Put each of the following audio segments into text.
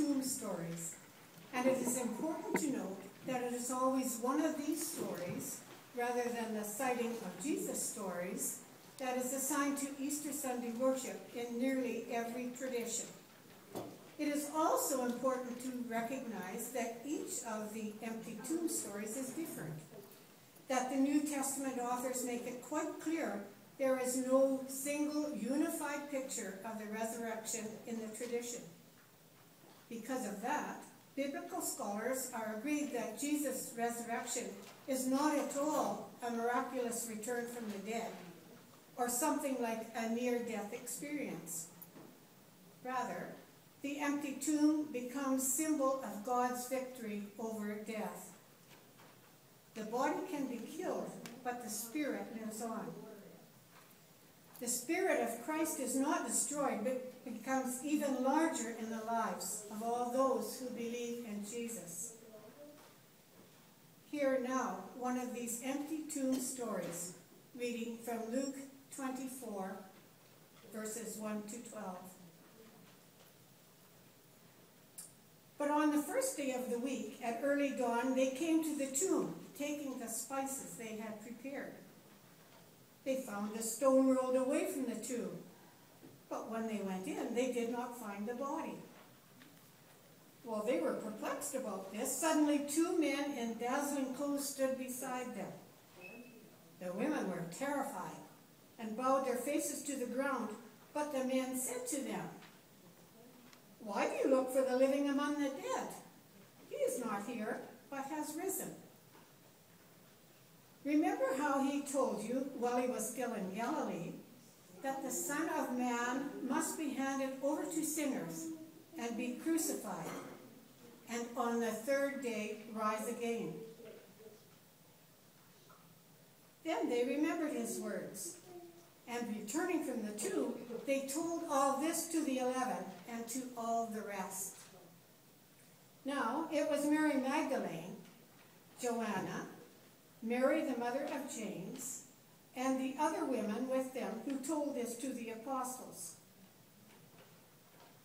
tomb stories. And it is important to note that it is always one of these stories, rather than the sighting of Jesus stories, that is assigned to Easter Sunday worship in nearly every tradition. It is also important to recognize that each of the empty tomb stories is different. That the New Testament authors make it quite clear there is no single unified picture of the resurrection in the tradition. Because of that, biblical scholars are agreed that Jesus' resurrection is not at all a miraculous return from the dead, or something like a near-death experience. Rather, the empty tomb becomes symbol of God's victory over death. The body can be killed, but the spirit lives on. The spirit of Christ is not destroyed, but becomes even larger in the lives of all those who believe in Jesus. Hear now one of these empty tomb stories, reading from Luke 24, verses 1 to 12. But on the first day of the week, at early dawn, they came to the tomb, taking the spices they had prepared. They found a stone rolled away from the tomb, but when they went in, they did not find the body. While they were perplexed about this, suddenly two men in dazzling clothes stood beside them. The women were terrified and bowed their faces to the ground, but the men said to them, Why do you look for the living among the dead? He is not here, but has risen. Remember how he told you, while he was still in Galilee, that the Son of Man must be handed over to sinners and be crucified, and on the third day rise again. Then they remembered his words, and returning from the tomb, they told all this to the eleven and to all the rest. Now it was Mary Magdalene, Joanna, Mary the mother of James, and the other women with them who told this to the apostles.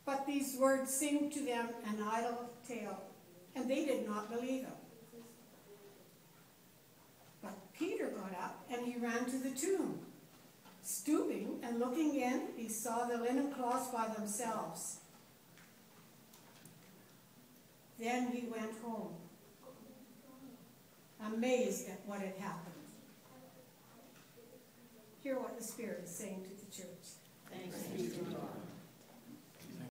But these words seemed to them an idle tale, and they did not believe them. But Peter got up and he ran to the tomb. Stooping and looking in, he saw the linen cloths by themselves. Then he went home amazed at what had happened. Hear what the Spirit is saying to the church. Thanks be to God.